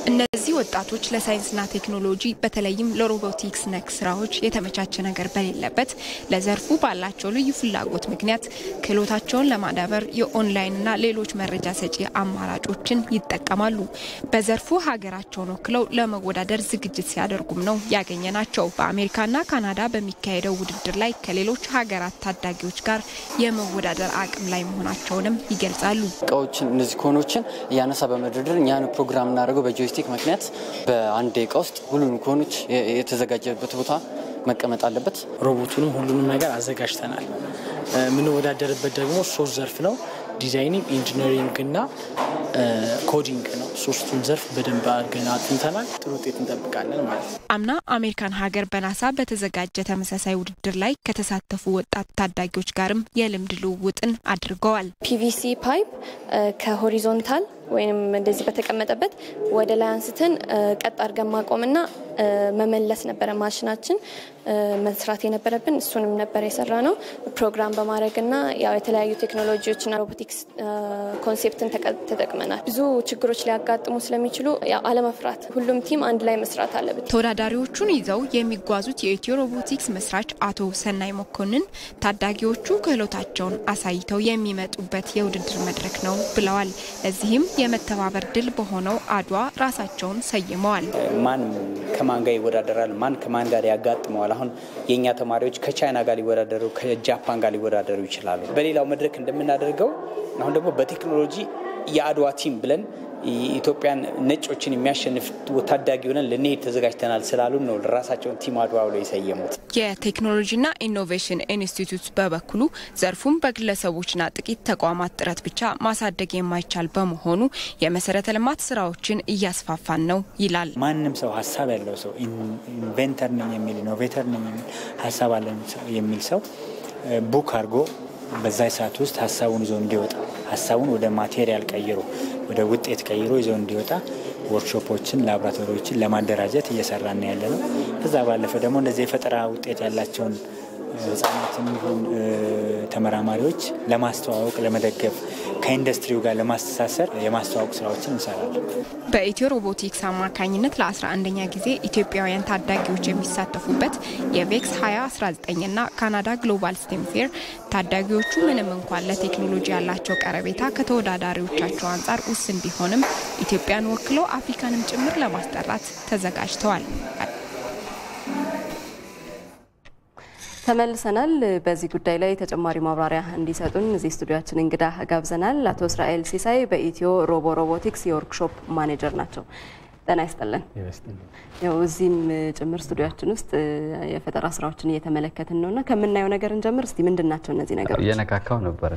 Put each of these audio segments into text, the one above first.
እነዚህ ወጣቶች ለሳይንስና ቴክኖሎጂ በተለይም ለሮቦቲክስ ነክ ስራዎች የተመቻቸ ነገር በሌለበት ለዘርፉ ባላቸው ልዩ ፍላጎት ምክንያት ክህሎታቸውን ለማዳበር የኦንላይንና ሌሎች መረጃ ሰጪ አማራጮችን ይጠቀማሉ። በዘርፉ ሀገራቸውን ወክለው ለመወዳደር ዝግጅት ሲያደርጉም ነው ያገኘናቸው። በአሜሪካና ካናዳ በሚካሄደው ውድድር ላይ ከሌሎች ሀገራት ታዳጊዎች ጋር የመወዳደር አቅም ላይ መሆናቸውንም ይገልጻሉ። እቃዎችን እነዚህ cone ኦችን እያነሳ በመደርደር እኛን ፕሮግራም እናደርገው በ joystick ምክንያት በአንድ ደቂቃ ውስጥ ሁሉንም cone ኦች የተዘጋጀበት ቦታ መቀመጥ አለበት። ሮቦቱንም ሁሉንም ነገር አዘጋጅተናል። የምንወዳደርበት ደግሞ ሶስት ዘርፍ ነው። designing፣ engineering እና coding ነው። ሶስቱን ዘርፍ በደንብ አድርገን አጥንተናል። ጥሩ ውጤት እንጠብቃለን ማለት ነው። አምና አሜሪካን ሀገር በናሳ በተዘጋጀ ተመሳሳይ ውድድር ላይ ከተሳተፉ ወጣት ታዳጊዎች ጋርም የልምድ ልውውጥን አድርገዋል። PVC pipe ከ horizontal ወይም እንደዚህ በተቀመጠበት ወደ ላይ አንስተን ቀጥ አድርገን ማቆምና መመለስ ነበረ ማሽናችን መስራት የነበረብን። እሱንም ነበር የሰራነው ፕሮግራም በማድረግና ያው የተለያዩ ቴክኖሎጂዎችና robotics concept ን ተጠቅመናል። ብዙ ችግሮች ሊያጋጥሙ ስለሚችሉ ያው አለመፍራት፣ ሁሉም team አንድ ላይ መስራት አለበት። ተወዳዳሪዎቹን ይዘው የሚጓዙት የኢትዮ ሮቦቲክስ መስራች አቶ ሰናይ መኮንን ታዳጊዎቹ ክህሎታቸውን አሳይተው የሚመጡበት የውድድር መድረክ ነው ብለዋል። ለዚህም የመተባበር ድል በሆነው አድዋ ራሳቸውን ሰይመዋል። ማን ከማን ጋር ይወዳደራል? ማን ከማን ጋር ያጋጥመዋል? አሁን የእኛ ተማሪዎች ከቻይና ጋር ሊወዳደሩ ከጃፓን ጋር ሊወዳደሩ ይችላሉ። በሌላው መድረክ እንደምናደርገው አሁን ደግሞ በቴክኖሎጂ የአድዋ team ብለን ኢትዮጵያን ነጮችን የሚያሸንፍ ታዳጊ ሆነን ልንሄድ ተዘጋጅተናል ስላሉን ነው ራሳቸውን team አድዋ ብለው የሰየሙት። የቴክኖሎጂና ኢኖቬሽን ኢንስቲትዩት በበኩሉ ዘርፉን በግለሰቦችና ጥቂት ተቋማት ጥረት ብቻ ማሳደግ የማይቻል በመሆኑ የመሰረተ ልማት ስራዎችን እያስፋፋን ነው ይላል። ማንም ሰው ሀሳብ ያለው ሰው inventor ነኝ የሚል innovator ነኝ የሚል ሀሳብ አለ የሚል ሰው book አድርጎ በዛ ሰዓት ውስጥ ሀሳቡን ይዞ እንዲወጣ ሀሳቡን ወደ material ቀይሮ ወደ ውጤት ቀይሮ ይዞ እንዲወጣ ወርክሾፖችን፣ ላቦራቶሪዎችን ለማደራጀት እየሰራን ያለ ነው። ከዛ ባለፈ ደግሞ እንደዚህ የፈጠራ ውጤት ያላቸውን ህጻናትን ይሁን ተመራማሪዎች ለማስተዋወቅ፣ ለመደገፍ ከኢንዱስትሪው ጋር ለማስተሳሰር የማስተዋወቅ ስራዎችን እንሰራለን። በኢትዮ ሮቦቲክስ አማካኝነት ለ11ኛ ጊዜ ኢትዮጵያውያን ታዳጊዎች የሚሳተፉበት የቬክስ 2019 እና ካናዳ ግሎባል ስቴም ፌር ታዳጊዎቹ ምንም እንኳን ለቴክኖሎጂ ያላቸው ቀረቤታ ከተወዳዳሪዎቻቸው አንጻር ውስን ቢሆንም ኢትዮጵያን ወክለው አፍሪካንም ጭምር ለማስጠራት ተዘጋጅተዋል። ተመልሰናል። በዚህ ጉዳይ ላይ ተጨማሪ ማብራሪያ እንዲሰጡን እዚህ ስቱዲዮአችን እንግዳ ጋብዘናል። አቶ እስራኤል ሲሳይ በኢትዮ ሮቦ ሮቦቲክስ የ workshop manager ናቸው። ጤና ይስጥልን። ያው እዚህም ጭምር ስቱዲዮአችን ውስጥ የፈጠራ ስራዎችን እየተመለከትን ነው እና ከምናየው ነገር እንጀምር እስቲ። ምንድን ናቸው እነዚህ ነገሮች? እየነካካው ነበር።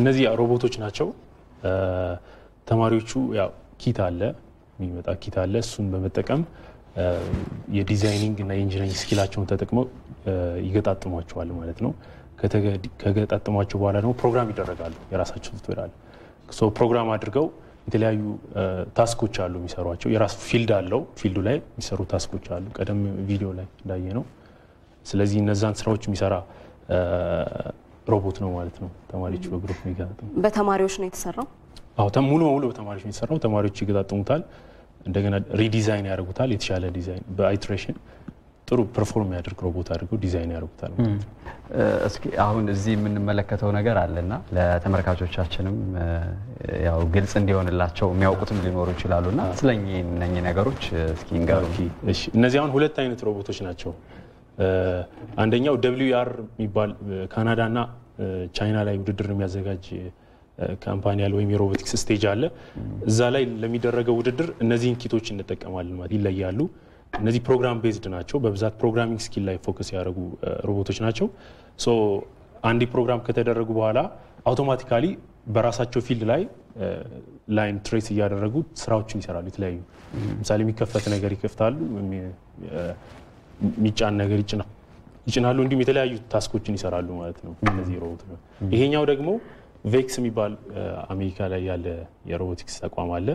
እነዚህ ሮቦቶች ናቸው። ተማሪዎቹ ያው kit አለ የሚመጣ kit አለ። እሱን በመጠቀም የ designing እና የ engineering skill ኣቸውን ተጠቅመው ይገጣጥሟቸዋል ማለት ነው። ከገጣጠሟቸው በኋላ ደግሞ ፕሮግራም ይደረጋሉ። የራሳቸው ሶፍትዌር አለ። ፕሮግራም አድርገው የተለያዩ task ኦች አሉ የሚሰሯቸው። የራሱ field አለው። field ኡ ላይ የሚሰሩ task ኦች አሉ። ቀደም ቪዲዮ ላይ እንዳየነው። ስለዚህ እነዛን ስራዎች የሚሰራ ሮቦት ነው ማለት ነው። ተማሪዎች በ group የሚገጣጥሙ በተማሪዎች ነው የተሰራው። አዎ ሙሉ በሙሉ በተማሪዎች ነው የተሰራው። ተማሪዎች ይገጣጥሙታል። እንደገና redesign ያደርጉታል። የተሻለ design በ iteration ጥሩ perform የሚያደርግ ሮቦት አድርገው ዲዛይን ያደርጉታል። እስኪ አሁን እዚህ የምንመለከተው ነገር አለና ለተመልካቾቻችንም ያው ግልጽ እንዲሆንላቸው የሚያውቁትም ሊኖሩ ይችላሉና ስለ እነኚህ ነገሮች እስኪ ንገሩ። እነዚህ አሁን ሁለት አይነት ሮቦቶች ናቸው። አንደኛው WR የሚባል ካናዳና ቻይና ላይ ውድድር የሚያዘጋጅ company አለ ወይም የ robotics stage አለ። እዛ ላይ ለሚደረገው ውድድር እነዚህን kit ኦች እንጠቀማለን ማለት ይለያሉ። እነዚህ program based ናቸው። በብዛት programming skill ላይ focus ያደረጉ ሮቦቶች ናቸው። so አንድ ፕሮግራም ከተደረጉ በኋላ automatically በራሳቸው field ላይ line trace እያደረጉ ስራዎችን ይሰራሉ። የተለያዩ ለምሳሌ የሚከፈት ነገር ይከፍታሉ፣ የሚጫን ነገር ይጭናሉ። እንዲሁም የተለያዩ task ኦችን ይሰራሉ ማለት ነው እነዚህ ነው። ይሄኛው ደግሞ ቬክስ የሚባል አሜሪካ ላይ ያለ የሮቦቲክስ ተቋም አለ።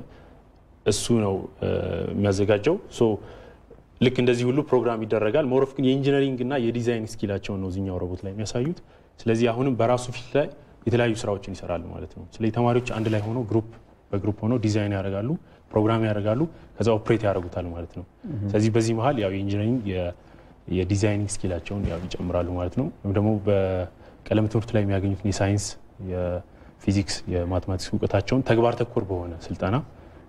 እሱ ነው የሚያዘጋጀው። ልክ እንደዚህ ሁሉ ፕሮግራም ይደረጋል። more of ግን የ engineering እና የ design skill ኣቸውን ነው እዚኛው ሮቦት ላይ የሚያሳዩት። ስለዚህ አሁንም በራሱ ፊት ላይ የተለያዩ ስራዎችን ይሰራሉ ማለት ነው። ስለዚህ ተማሪዎች አንድ ላይ ሆነው group በ group ሆነው ዲዛይን ያደርጋሉ፣ ፕሮግራም ያደርጋሉ፣ ከዛ operate ያደርጉታል ማለት ነው። ስለዚህ በዚህ መሀል ያው የ engineering የ designing skill አቸውን ያው ይጨምራሉ ማለት ነው። ወይም ደግሞ በቀለም ትምህርት ላይ የሚያገኙትን የሳይንስ የፊዚክስ የ mathematics እውቀታቸውን ተግባር ተኮር በሆነ ስልጠና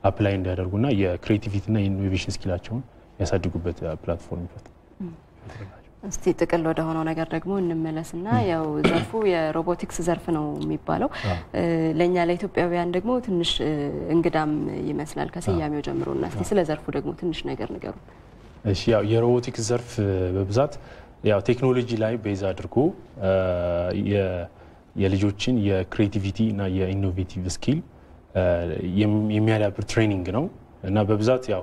apply እንዲያደርጉና የክሬቲቪቲና የኢኖቬሽን ስኪላቸውን ያሳድጉበት platform ይፈጥራል። እስቲ ጥቅል ወደ ሆነው ነገር ደግሞ እንመለስና ያው ዘርፉ የሮቦቲክስ ዘርፍ ነው የሚባለው ለእኛ ለኢትዮጵያውያን ደግሞ ትንሽ እንግዳም ይመስላል ከስያሜው ጀምሮ እና እስቲ ስለ ዘርፉ ደግሞ ትንሽ ነገር ንገሩ። እሺ ያው የሮቦቲክስ ዘርፍ በብዛት ያው ቴክኖሎጂ ላይ base አድርጎ የልጆችን የ creativity እና የ innovative skill የሚያዳብር training ነው። እና በብዛት ያው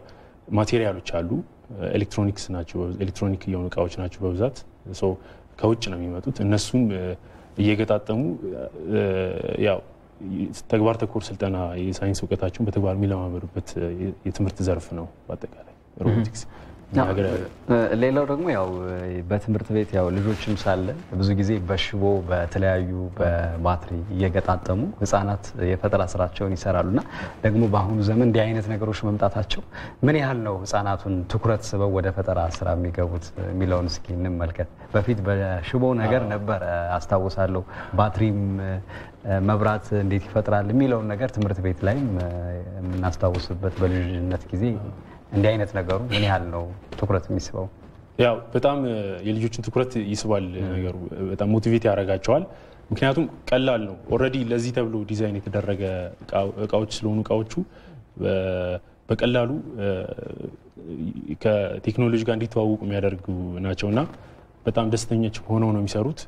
material ኦች አሉ። ኤሌክትሮኒክስ ናቸው ኤሌክትሮኒክ የሆኑ እቃዎች ናቸው በብዛት። ከውጭ ነው የሚመጡት። እነሱም እየገጣጠሙ ያው ተግባር ተኮር ስልጠና የሳይንስ እውቀታቸውን በተግባር የሚለማመዱበት የትምህርት ዘርፍ ነው በአጠቃላይ ሮቦቲክስ ሌላው ደግሞ ያው በትምህርት ቤት ያው ልጆችም ሳለ ብዙ ጊዜ በሽቦ በተለያዩ በባትሪ እየገጣጠሙ ህጻናት የፈጠራ ስራቸውን ይሰራሉ እና ደግሞ በአሁኑ ዘመን እንዲህ አይነት ነገሮች መምጣታቸው ምን ያህል ነው ህጻናቱን ትኩረት ስበው ወደ ፈጠራ ስራ የሚገቡት የሚለውን እስኪ እንመልከት። በፊት በሽቦ ነገር ነበረ አስታውሳለሁ። ባትሪም መብራት እንዴት ይፈጥራል የሚለውን ነገር ትምህርት ቤት ላይም የምናስታውስበት በልጅነት ጊዜ እንዲህ አይነት ነገሩ ምን ያህል ነው ትኩረት የሚስበው? ያው በጣም የልጆችን ትኩረት ይስባል ነገሩ፣ በጣም motivate ያደርጋቸዋል። ምክንያቱም ቀላል ነው። already ለዚህ ተብሎ ዲዛይን የተደረገ እቃዎች ስለሆኑ እቃዎቹ በቀላሉ ከቴክኖሎጂ ጋር እንዲተዋወቁ የሚያደርጉ ናቸው እና በጣም ደስተኞች ሆነው ነው የሚሰሩት።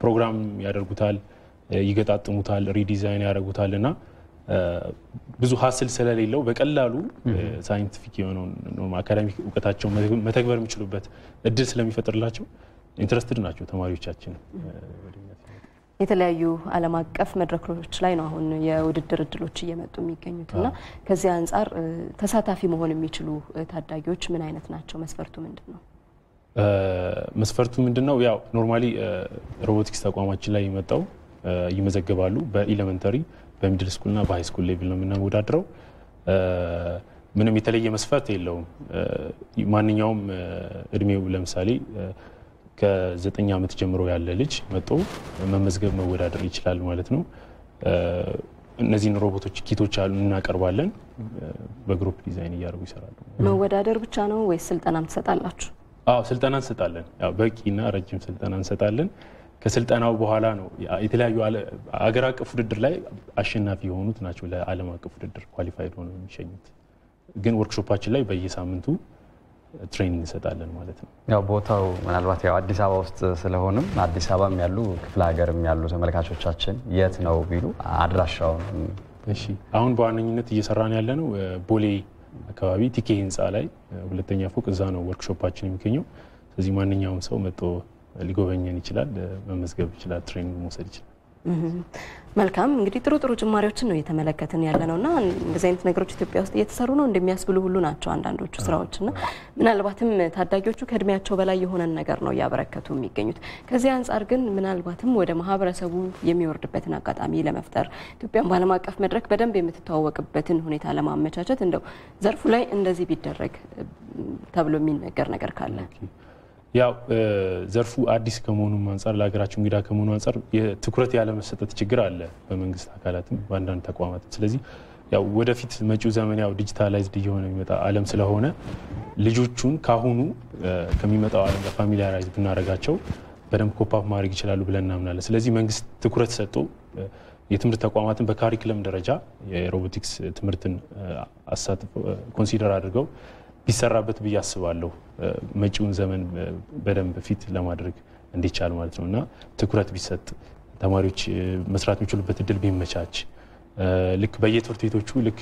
ፕሮግራም ያደርጉታል፣ ይገጣጥሙታል፣ redesign ያደርጉታል እና ብዙ hassle ስለሌለው በቀላሉ scientific የሆነውን academic እውቀታቸውን መተግበር የሚችሉበት እድል ስለሚፈጥርላቸው interested ናቸው ተማሪዎቻችን። የተለያዩ ዓለም አቀፍ መድረኮች ላይ ነው አሁን የውድድር እድሎች እየመጡ የሚገኙት እና ከዚህ አንጻር ተሳታፊ መሆን የሚችሉ ታዳጊዎች ምን አይነት ናቸው? መስፈርቱ ምንድን ነው? መስፈርቱ ምንድን ነው? ያው normally ሮቦቲክስ ተቋማችን ላይ የመጣው ይመዘገባሉ በ elementary በ middle school እና በ high school level ነው የምናወዳድረው። ምንም የተለየ መስፈርት የለውም። ማንኛውም እድሜው ለምሳሌ ከዘጠኝ ዓመት ጀምሮ ያለ ልጅ መጦ መመዝገብ መወዳደር ይችላል ማለት ነው። እነዚህን ሮቦቶች kit ኦች አሉ እናቀርባለን። በ group design እያደረጉ ይሰራሉ። መወዳደር ብቻ ነው ወይስ ስልጠናም ትሰጣላችሁ? አዎ ስልጠና እንሰጣለን። በቂና ረጅም ስልጠና እንሰጣለን። ከስልጠናው በኋላ ነው የተለያዩ አገር አቀፍ ውድድር ላይ አሸናፊ የሆኑት ናቸው ለዓለም አቀፍ ውድድር qualified ሆነው የሚሸኙት። ግን ወርክሾፓችን ላይ በየሳምንቱ training እንሰጣለን ማለት ነው። ያው ቦታው ምናልባት ያው አዲስ አበባ ውስጥ ስለሆንም አዲስ አበባም ያሉ ክፍለ ሀገርም ያሉ ተመልካቾቻችን የት ነው ቢሉ አድራሻውን። እሺ አሁን በዋነኝነት እየሰራን ያለ ነው ቦሌ አካባቢ TK ህንፃ ላይ ሁለተኛ ፎቅ፣ እዛ ነው ወርክሾፓችን የሚገኘው። ስለዚህ ማንኛውም ሰው መጥቶ ሊጎበኘን ይችላል፣ መመዝገብ ይችላል፣ training መውሰድ ይችላል። መልካም። እንግዲህ ጥሩ ጥሩ ጅማሬዎችን ነው እየተመለከትን ያለ ነው እና እንደዚህ አይነት ነገሮች ኢትዮጵያ ውስጥ እየተሰሩ ነው እንደሚያስብሉ ሁሉ ናቸው አንዳንዶቹ ስራዎች እና ምናልባትም ታዳጊዎቹ ከእድሜያቸው በላይ የሆነን ነገር ነው እያበረከቱ የሚገኙት። ከዚህ አንጻር ግን ምናልባትም ወደ ማህበረሰቡ የሚወርድበትን አጋጣሚ ለመፍጠር ኢትዮጵያን በዓለም አቀፍ መድረክ በደንብ የምትተዋወቅበትን ሁኔታ ለማመቻቸት እንደው ዘርፉ ላይ እንደዚህ ቢደረግ ተብሎ የሚነገር ነገር ካለ ያው ዘርፉ አዲስ ከመሆኑም አንጻር ለሀገራችን እንግዳ ከመሆኑ አንጻር ትኩረት ያለመሰጠት ችግር አለ በመንግስት አካላትም በአንዳንድ ተቋማትም። ስለዚህ ያው ወደፊት መጪው ዘመን ያው digitalized እየሆነ የሚመጣ ዓለም ስለሆነ ልጆቹን ካሁኑ ከሚመጣው ዓለም ጋር familiarize ብናደርጋቸው በደንብ cope up ማድረግ ይችላሉ ብለን እናምናለን። ስለዚህ መንግስት ትኩረት ሰጥቶ የትምህርት ተቋማትን በ curriculum ደረጃ የሮቦቲክስ ትምህርትን consider አድርገው ቢሰራበት ብዬ አስባለሁ። መጪውን ዘመን በደንብ fit ለማድረግ እንዲቻል ማለት ነው እና ትኩረት ቢሰጥ ተማሪዎች መስራት የሚችሉበት እድል ቢመቻች ልክ በየትምህርት ቤቶቹ ልክ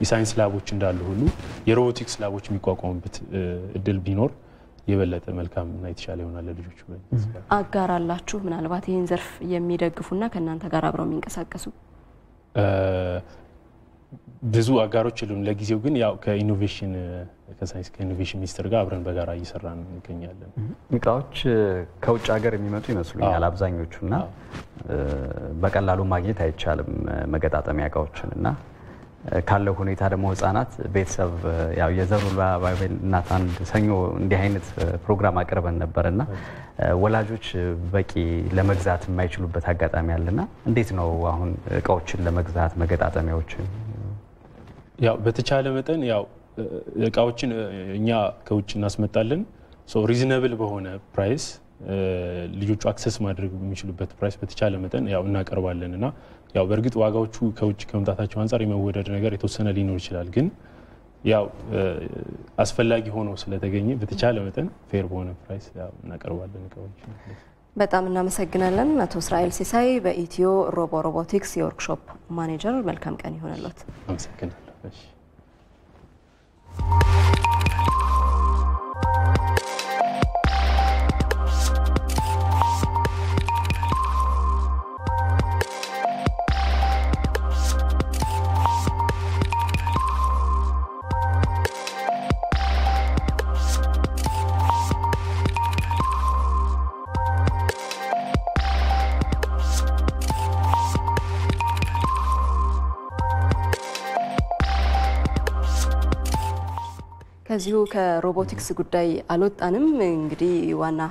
የሳይንስ lab ኦች እንዳሉ ሁሉ የሮቦቲክስ lab ኦች የሚቋቋሙበት እድል ቢኖር የበለጠ መልካም እና የተሻለ ይሆናል ለልጆቹ። አጋር አላችሁ ምናልባት ይህን ዘርፍ የሚደግፉና ከእናንተ ጋር አብረው የሚንቀሳቀሱ? ብዙ አጋሮች የሉም ለጊዜው። ግን ያው ከኢኖቬሽን ከሳይንስ ከኢኖቬሽን ሚኒስቴር ጋር አብረን በጋራ እየሰራን እንገኛለን። እቃዎች ከውጭ ሀገር የሚመጡ ይመስሉኛል አብዛኞቹ እና በቀላሉ ማግኘት አይቻልም መገጣጠሚያ እቃዎችን እና ካለው ሁኔታ ደግሞ ህጻናት ቤተሰብ ያው የዘሩ እናት አንድ ሰኞ እንዲህ አይነት ፕሮግራም አቅርበን ነበር እና ወላጆች በቂ ለመግዛት የማይችሉበት አጋጣሚ አለና እንዴት ነው አሁን እቃዎችን ለመግዛት መገጣጠሚያዎችን? ያው በተቻለ መጠን ያው እቃዎችን እኛ ከውጭ እናስመጣለን reasonable በሆነ price ልጆቹ access ማድረግ የሚችሉበት price በተቻለ መጠን ያው እናቀርባለን እና ያው በእርግጥ ዋጋዎቹ ከውጭ ከመምጣታቸው አንጻር የመወደድ ነገር የተወሰነ ሊኖር ይችላል። ግን ያው አስፈላጊ ሆኖ ስለተገኘ በተቻለ መጠን fair በሆነ price ያው እናቀርባለን እቃዎች። በጣም እናመሰግናለን አቶ እስራኤል ሲሳይ በኢትዮ ሮቦ ሮቦቲክስ የ workshop manager። መልካም ቀን ይሆንልዎት። አመሰግናለሁ። እሺ። ከዚሁ ከሮቦቲክስ ጉዳይ አልወጣንም። እንግዲህ ዋና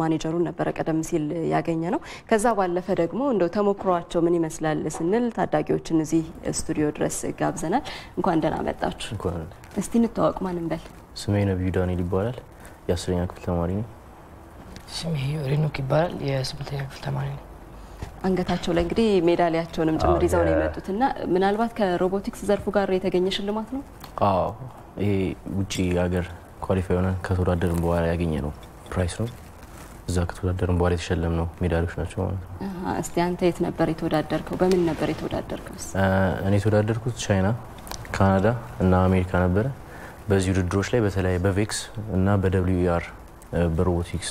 ማኔጀሩን ነበረ ቀደም ሲል ያገኘነው። ከዛ ባለፈ ደግሞ እንደው ተሞክሯቸው ምን ይመስላል ስንል ታዳጊዎችን እዚህ ስቱዲዮ ድረስ ጋብዘናል። እንኳን ደህና መጣችሁ። እስቲ እንተዋወቅ። ማን እንበል? ስሜ ነቢዩ ዳንኤል ይባላል። የአስረኛ ክፍል ተማሪ ነኝ። ስሜ ሄኖክ ይባላል። የስምንተኛ ክፍል ተማሪ ነኝ። አንገታቸው ላይ እንግዲህ ሜዳሊያቸውንም ጭምር ይዘው ነው የመጡት እና ምናልባት ከሮቦቲክስ ዘርፉ ጋር የተገኘ ሽልማት ነው። አዎ ይሄ ውጭ ሀገር qualify ሆነን ከተወዳደርን በኋላ ያገኘነው prize ነው። እዛ ከተወዳደርን በኋላ የተሸለምነው ሜዳሊያዎች ናቸው ማለት ነው። እስቲ አንተ የት ነበር የተወዳደርከው? በምን ነበር የተወዳደርከው? እኔ የተወዳደርኩት ቻይና፣ ካናዳ እና አሜሪካ ነበረ። በዚህ ውድድሮች ላይ በተለያየ በ VEX እና በ WER በሮቦቲክስ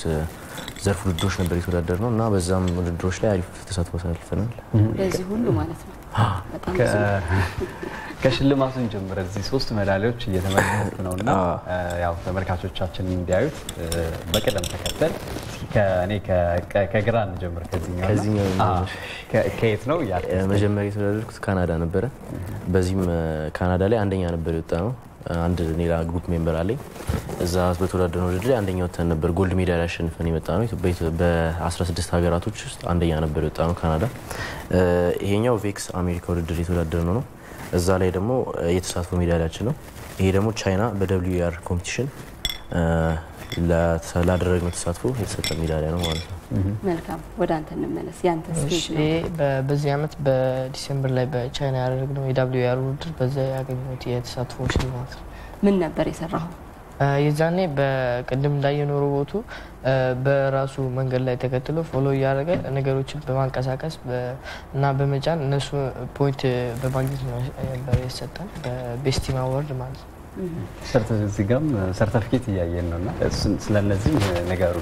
ዘርፍ ውድድሮች ነበር የተወዳደርነው እና በዛም ውድድሮች ላይ አሪፍ ተሳትፎ አሳልፈናል። በዚህ ሁሉ ማለት ነው። ከሽልማቱ እንጀምር እዚህ ሶስት ሜዳሊያዎች እየተመለከቱ ነው እና ያው ተመልካቾቻችን እንዲያዩት በቅደም ተከተል ከእኔ ከግራ እንጀምር። ከዚህኛው ከየት ነው? መጀመሪያ የተወዳደርኩት ካናዳ ነበረ። በዚህም ካናዳ ላይ አንደኛ ነበር የወጣነው። አንድ ሌላ group member አለኝ። እዛ በተወዳደርነው ውድድር ላይ አንደኛ ወጥተን ነበር። gold ሜዳሊያ አሸንፈን የመጣነው። በ16 ሀገራቶች ውስጥ አንደኛ ነበር የወጣነው ካናዳ። ይሄኛው VEX አሜሪካ ውድድር የተወዳደርነው ነው። እዛ ላይ ደግሞ የተሳትፎ ሜዳሊያችን ነው። ይሄ ደግሞ ቻይና በ WER competition ላደረግነው ተሳትፎ የተሰጠ ሜዳሊያ ነው ማለት ነው። መልካም፣ ወደ አንተ እንመለስ። ያንተስ የት ነው። በዚህ አመት በ December ላይ በቻይና ያደረግነው የ WER ውድድር በዛ ያገኘሁት የተሳትፎ ሽልማት ነው። ምን ነበር የሰራው? የዛኔ በቅድም እንዳየነው ሮቦቱ በራሱ መንገድ ላይ ተከትሎ follow እያደረገ ነገሮችን በማንቀሳቀስ እና በመጫን እነሱ point በማግኘት ነበር የተሰጠን በ best team award ማለት ነው። እዚህ ጋም ሰርተፊኬት እያየን ነው እና ስለነዚህ ነገሩ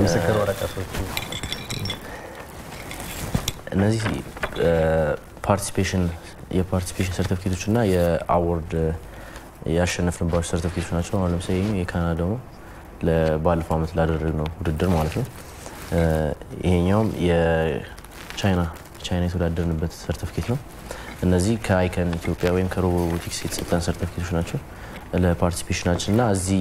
ምስክር ወረቀቶቹ እነዚህ participation የ participation ሰርቲፊኬቶች እና የ award ያሸነፍንባቸው ሰርቲፊኬቶች ናቸው። አሁን ለምሳሌ የካናዳው ነው ባለፈው አመት ላደረግነው ውድድር ማለት ነው። ይሄኛውም የቻይና ቻይና የተወዳደርንበት ሰርቲፊኬት ነው። እነዚህ ከአይከን ኢትዮጵያ ወይም ከሮቦቲክስ የተሰጠን ሰርቲፊኬቶች ናቸው ለ participation አችን እና እዚህ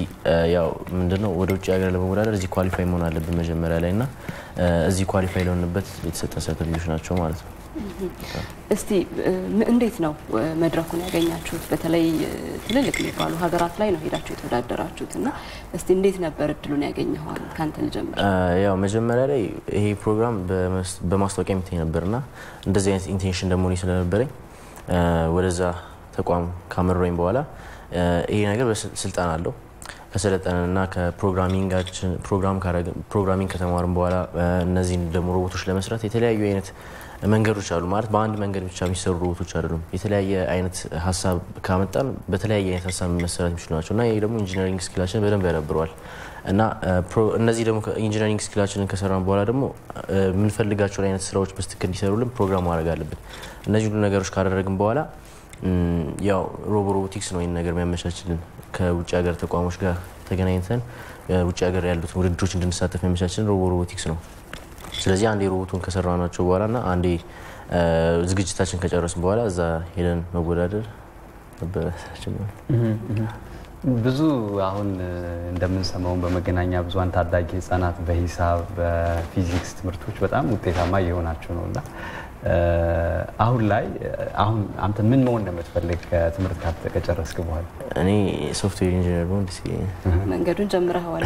ያው ምንድነው ወደ ውጭ ሀገር ለመወዳደር እዚህ qualify መሆን አለብን መጀመሪያ ላይ እና እዚህ qualify ለሆንበት የተሰጠን ሰርቲፊኬቶች ናቸው ማለት ነው። እስቲ እንዴት ነው መድረኩን ያገኛችሁት? በተለይ ትልልቅ የሚባሉ ሀገራት ላይ ነው ሄዳችሁ የተወዳደራችሁት እና እስቲ እንዴት ነበር እድሉን ያገኘኸዋል? ከአንተ ልጀምር። ያው መጀመሪያ ላይ ይሄ ፕሮግራም በማስታወቂያ የሚታይ ነበርና እንደዚህ አይነት intention ደግሞ ስለነበረኝ ወደዛ ተቋም ካመራኝ በኋላ ይሄ ነገር ስልጠና አለው ከሰለጠንና ከ programming አችን programming ከተማርን በኋላ እነዚህን ደግሞ ሮቦቶች ለመስራት የተለያዩ አይነት መንገዶች አሉ። ማለት በአንድ መንገድ ብቻ የሚሰሩ ሮቦቶች አይደሉም። የተለያየ አይነት ሀሳብ ካመጣን በተለያየ አይነት ሀሳብ መሰራት የሚችሉ ናቸው እና ይህ ደግሞ engineering skill አችን በደንብ ያዳብረዋል እና እነዚህ ደግሞ engineering skill አችንን ከሰራን በኋላ ደግሞ የምንፈልጋቸውን አይነት ስራዎች በትክክል እንዲሰሩልን ፕሮግራም ማድረግ አለብን። እነዚህ ሁሉ ነገሮች ካደረግን በኋላ ያው ሮቦ ሮቦቲክስ ነው ይህን ነገር የሚያመቻችልን ከውጭ ሀገር ተቋሞች ጋር ተገናኝተን ውጭ ሀገር ያሉትን ውድድሮች እንድንሳተፍ የሚያመቻችልን ሮቦ ሮቦቲክስ ነው። ስለዚህ አንዴ ሮቦቱን ከሰራናቸው በኋላ ና አንዴ ዝግጅታችን ከጨረስን በኋላ እዛ ሄደን መወዳደር ነበረ። ብዙ አሁን እንደምንሰማውን በመገናኛ ብዙኃን ታዳጊ ህጻናት በሂሳብ በፊዚክስ ትምህርቶች በጣም ውጤታማ እየሆናችሁ ነው እና አሁን ላይ አሁን አንተ ምን መሆን ነው የምትፈልግ ከትምህርት ከጨረስክ በኋላ? እኔ software engineer መሆን ደስ መንገዱን ጀምረኸዋል።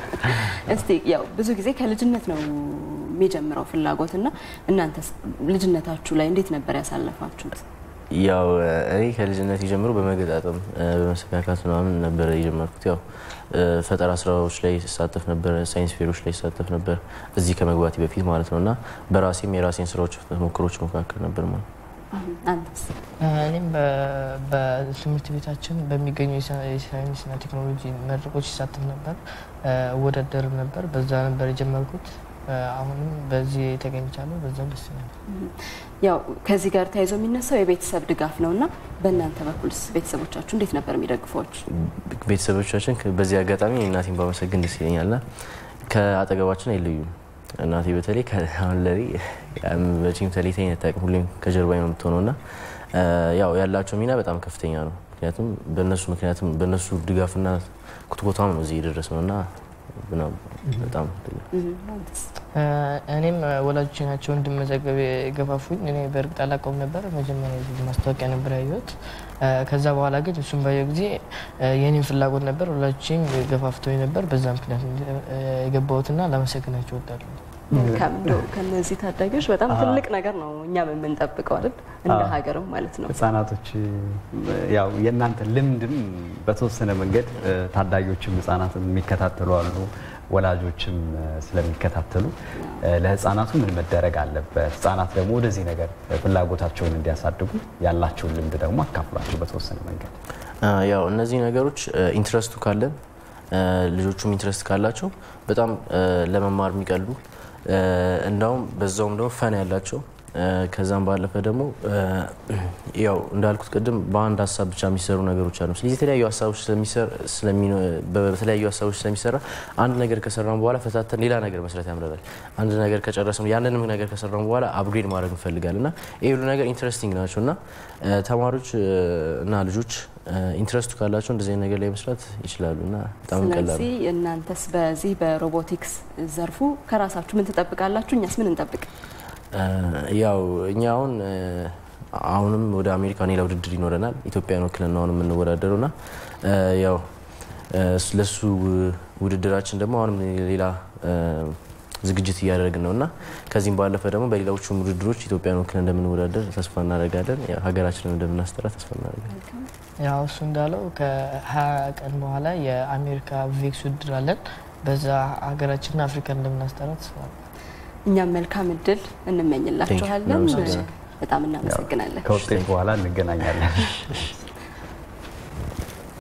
እስቲ ያው ብዙ ጊዜ ከልጅነት ነው የሚጀምረው ፍላጎት እና እናንተስ ልጅነታችሁ ላይ እንዴት ነበር ያሳለፋችሁት? ያው እኔ ከልጅነት ጀምሮ በመገጣጠም በመሰካካት ምናምን ነበረ የጀመርኩት። ያው ፈጠራ ስራዎች ላይ ስሳተፍ ነበር፣ science fair ኦች ላይ ስሳተፍ ነበር እዚህ ከመግባቴ በፊት ማለት ነው እና በራሴም የራሴን ስራዎች ተሞክሮች መካከል ነበር ማለት? እኔም በትምህርት ቤታችን በሚገኙ የሳይንስና ቴክኖሎጂ መድረኮች ይሳተፍ ነበር፣ እወዳደርም ነበር። በዛ ነበር የጀመርኩት። አሁንም በዚህ ተገኝቻለሁ። በዛም ደስ ይላል። ያው ከዚህ ጋር ተያይዞ የሚነሳው የቤተሰብ ድጋፍ ነው እና በእናንተ በኩልስ ቤተሰቦቻችሁ እንዴት ነበር የሚደግፏችሁ? ቤተሰቦቻችን በዚህ አጋጣሚ እናቴን ባመሰግን ደስ ይለኛልና ከአጠገባችን አይለዩም። እናቴ በተለይ አሁን ለኔ መቼም ተለይተኝ አታውቅም። ሁሌም ከጀርባዬ ነው የምትሆነው እና ያው ያላቸው ሚና በጣም ከፍተኛ ነው። ምክንያቱም በእነሱ ምክንያቱም በእነሱ ድጋፍና ኩትኮታም ነው እዚህ የደረስ ነው እና በጣም እኔም ወላጆቼ ናቸው እንድመዘገብ የገፋፉኝ። እኔ በእርግጥ አላውቀውም ነበር። መጀመሪያ ማስታወቂያ ነበር ያየሁት። ከዛ በኋላ ግን እሱም ባየው ጊዜ የኔም ፍላጎት ነበር፣ ወላጆቼም ገፋፍተው ነበር። በዛ ምክንያት የገባሁትና ላመሰግናቸው እወዳለሁ። መልካም እንደው ከነዚህ ታዳጊዎች በጣም ትልቅ ነገር ነው እኛም የምንጠብቀው አይደል? እንደ ሀገርም ማለት ነው። ህጻናቶች ያው የእናንተ ልምድም በተወሰነ መንገድ ታዳጊዎችም ህጻናትን የሚከታተሉ አሉ፣ ወላጆችም ስለሚከታተሉ ለህጻናቱ ምን መደረግ አለበት፣ ህጻናት ደግሞ ወደዚህ ነገር ፍላጎታቸውን እንዲያሳድጉ ያላቸውን ልምድ ደግሞ አካፍሏቸው በተወሰነ መንገድ። ያው እነዚህ ነገሮች interest ኡ ካለን ልጆቹም interest ካላቸው በጣም ለመማር የሚቀሉ እንዳውም በዛውም ደግሞ fun ያላቸው ከዛም ባለፈ ደግሞ ያው እንዳልኩት ቅድም በአንድ ሀሳብ ብቻ የሚሰሩ ነገሮች አሉ። ስለዚህ የተለያዩ ሀሳቦች በተለያዩ ሀሳቦች ስለሚሰራ አንድ ነገር ከሰራን በኋላ ፈታተን ሌላ ነገር መስራት ያምረናል። አንድ ነገር ከጨረስን ያንንም ነገር ከሰራን በኋላ upgrade ማድረግ እንፈልጋለን እና ይህ ሁሉ ነገር interesting ናቸው እና ተማሪዎች እና ልጆች interest ኡ ካላቸው እንደዚህ ነገር ላይ መስራት ይችላሉ እና በጣም ስለዚህ እናንተስ በዚህ በሮቦቲክስ ዘርፉ ከራሳችሁ ምን ትጠብቃላችሁ? እኛስ ምን እንጠብቅ? ያው እኛ አሁን አሁንም ወደ አሜሪካ ሌላ ውድድር ይኖረናል። ኢትዮጵያን ወክለን አሁን የምንወዳደረው እና ያው ለሱ ውድድራችን ደግሞ አሁንም ሌላ ዝግጅት እያደረግን ነው እና ከዚህም ባለፈ ደግሞ በሌሎቹም ውድድሮች ኢትዮጵያን ወክለን እንደምንወዳደር ተስፋ እናደርጋለን። ሀገራችንን እንደምናስጠራ ተስፋ እናደርጋለን። ያው እሱ እንዳለው ከሀያ ቀን በኋላ የአሜሪካ ቪክስ ውድድር አለን። በዛ ሀገራችንን አፍሪካን እንደምናስጠራ ተስፋ እኛም መልካም እድል እንመኝላችኋለን። በጣም እናመሰግናለን። ከውጤት በኋላ እንገናኛለን።